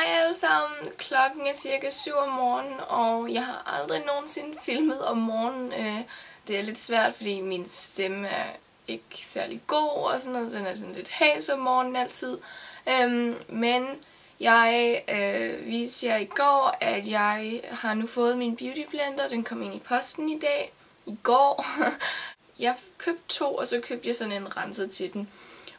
Hej alle sammen. Klokken er cirka 7 om morgenen, og jeg har aldrig nogensinde filmet om morgenen. Øh, det er lidt svært, fordi min stemme er ikke særlig god og sådan noget. Den er sådan lidt hæs om morgenen altid. Øhm, men jeg øh, viste jer i går, at jeg har nu fået min beauty blender. Den kom ind i posten i dag. I går. jeg købte to, og så købte jeg sådan en renser til den.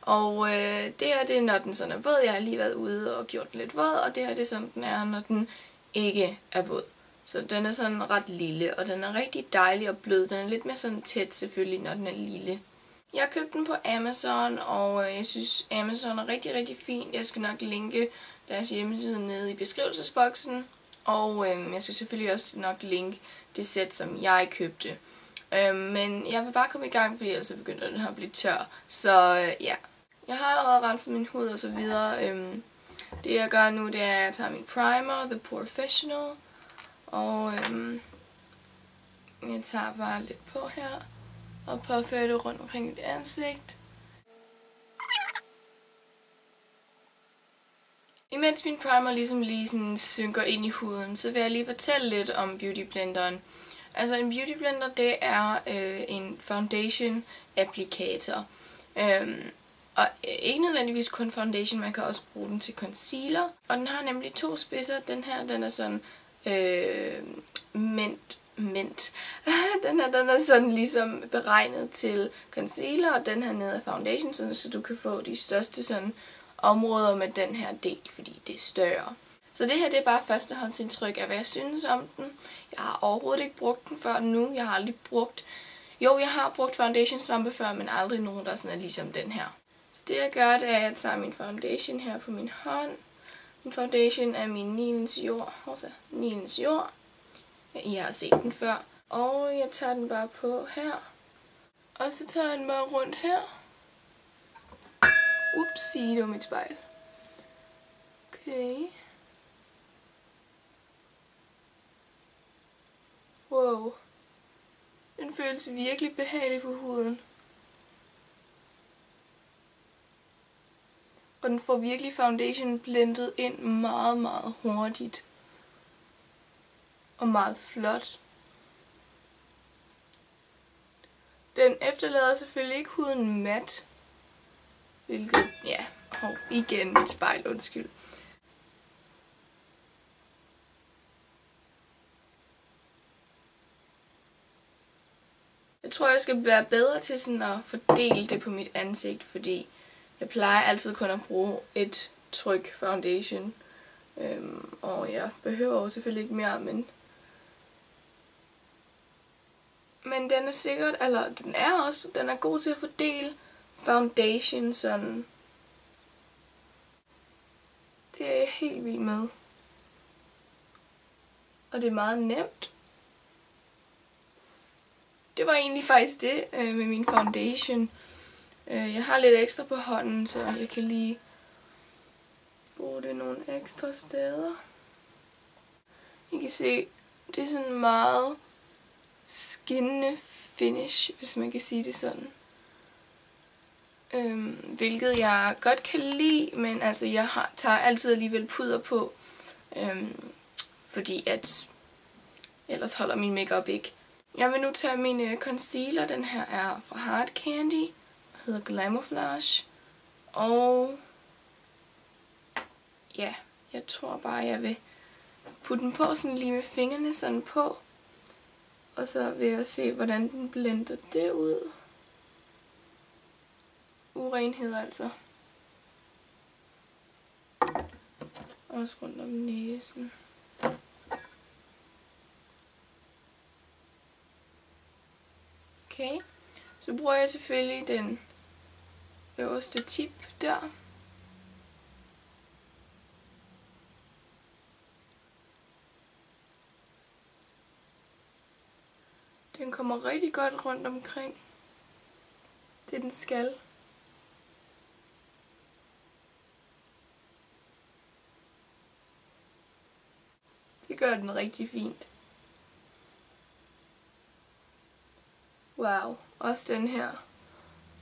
Og øh, det her det er, når den sådan er våd. Jeg har lige været ude og gjort den lidt våd, og det her det er sådan, den er, når den ikke er våd. Så den er sådan ret lille, og den er rigtig dejlig og blød. Den er lidt mere sådan tæt selvfølgelig, når den er lille. Jeg købte den på Amazon, og øh, jeg synes Amazon er rigtig, rigtig fint. Jeg skal nok linke deres hjemmeside nede i beskrivelsesboksen. Og øh, jeg skal selvfølgelig også nok linke det sæt, som jeg købte. Øh, men jeg vil bare komme i gang, fordi ellers begynder den at blive tør. Så øh, ja, jeg har allerede renset min hud og så videre. Øhm, det jeg gør nu, det er, at jeg tager min primer, The Professional, og øhm, jeg tager bare lidt på her, og påfører det rundt omkring mit ansigt. Imens min primer ligesom lige sådan synker ind i huden, så vil jeg lige fortælle lidt om Beauty Blenderen. Altså en Beauty Blender, det er øh, en foundation applicator. Øhm, og ikke nødvendigvis kun foundation, man kan også bruge den til concealer. Og den har nemlig to spidser. Den her, den er sådan øh, mint, mint. den her, den er sådan ligesom beregnet til concealer, og den her nede er foundation, så, så du kan få de største sådan områder med den her del, fordi det er større. Så det her det er bare førstehåndsindtryk af, hvad jeg synes om den. Jeg har overhovedet ikke brugt den før nu. Jeg har aldrig brugt... Jo, jeg har brugt foundation svampe før, men aldrig nogen, der sådan er ligesom den her. Så det jeg gør, det er, at jeg tager min foundation her på min hånd. Min foundation er min Nilens jord. Også Nilens jord. I har set den før. Og jeg tager den bare på her. Og så tager jeg den bare rundt her. Ups, det var mit spejl. Okay. Wow. Den føles virkelig behagelig på huden. Og den får virkelig foundation blendet ind meget, meget hurtigt. Og meget flot. Den efterlader selvfølgelig ikke huden mat. Hvilket, ja, hov, igen et spejl, undskyld. Jeg tror, jeg skal være bedre til sådan at fordele det på mit ansigt, fordi jeg plejer altid kun at bruge et tryk foundation. Øhm, og jeg behøver jo selvfølgelig ikke mere, men... Men den er sikkert, eller den er også, den er god til at fordele foundation sådan. Det er jeg helt vild med. Og det er meget nemt. Det var egentlig faktisk det øh, med min foundation. Øh, jeg har lidt ekstra på hånden, så jeg kan lige bruge det nogle ekstra steder. I kan se, det er sådan meget skinnende finish, hvis man kan sige det sådan. Øhm, hvilket jeg godt kan lide, men altså jeg har, tager altid alligevel puder på, øhm, fordi at ellers holder min makeup ikke. Jeg vil nu tage min øh, concealer, den her er fra Hard Candy hedder Glamouflage. Og ja, jeg tror bare, jeg vil putte den på sådan lige med fingrene sådan på. Og så vil jeg se, hvordan den blender det ud. Urenhed altså. Også rundt om næsen. Okay. Så bruger jeg selvfølgelig den øverste tip der. Den kommer rigtig godt rundt omkring. Det den skal. Det gør den rigtig fint. Wow, også den her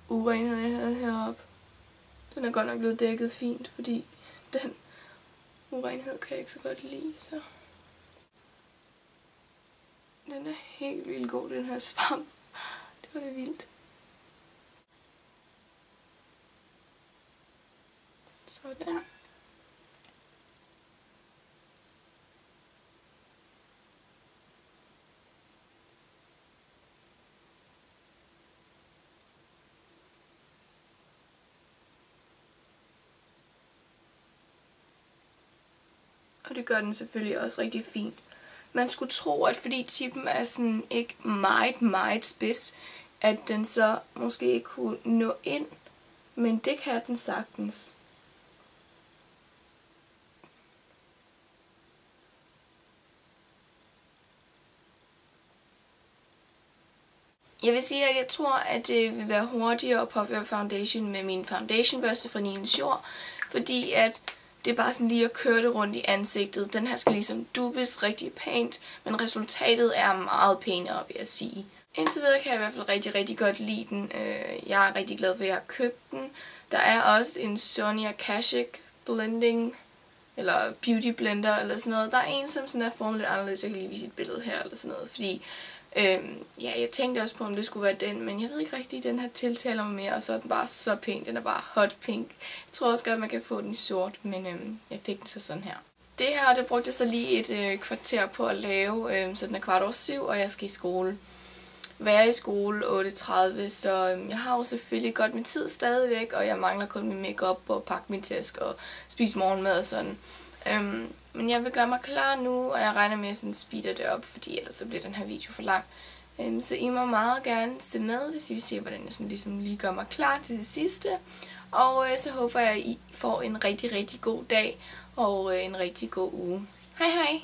urenhed, jeg havde heroppe. Den er godt nok blevet dækket fint, fordi den urenhed kan jeg ikke så godt lide, så... Den er helt vildt god, den her svamp. Det var det vildt. Sådan. Det gør den selvfølgelig også rigtig fint. Man skulle tro, at fordi tippen er sådan ikke meget, meget spids, at den så måske ikke kunne nå ind. Men det kan den sagtens. Jeg vil sige, at jeg tror, at det vil være hurtigere at påføre foundation med min foundationbørste fra Nines Jord, fordi at det er bare sådan lige at køre det rundt i ansigtet. Den her skal ligesom dubes rigtig pænt, men resultatet er meget pænere, vil jeg sige. Indtil videre kan jeg i hvert fald rigtig, rigtig godt lide den. Øh, jeg er rigtig glad for, at jeg har købt den. Der er også en Sonia Kashuk blending, eller beauty blender, eller sådan noget. Der er en, som sådan er formet lidt anderledes. Jeg kan lige vise et billede her, eller sådan noget, fordi Øhm, ja, jeg tænkte også på, om det skulle være den, men jeg ved ikke rigtigt, den her tiltaler mig mere, og så er den bare så pæn. Den er bare hot pink. Jeg tror også godt, at man kan få den i sort, men øhm, jeg fik den så sådan her. Det her, det brugte jeg så lige et øh, kvarter på at lave, øhm, så den er kvart over syv, og jeg skal i skole. Være i skole 8.30, så øhm, jeg har jo selvfølgelig godt min tid stadigvæk, og jeg mangler kun min makeup og pakke min task og spise morgenmad og sådan. Øhm, men jeg vil gøre mig klar nu, og jeg regner med, at jeg speeder det op, fordi ellers så bliver den her video for lang. Øhm, så I må meget gerne se med, hvis I vil se, hvordan jeg sådan ligesom lige gør mig klar til det sidste. Og øh, så håber jeg, at I får en rigtig, rigtig god dag og øh, en rigtig god uge. Hej hej!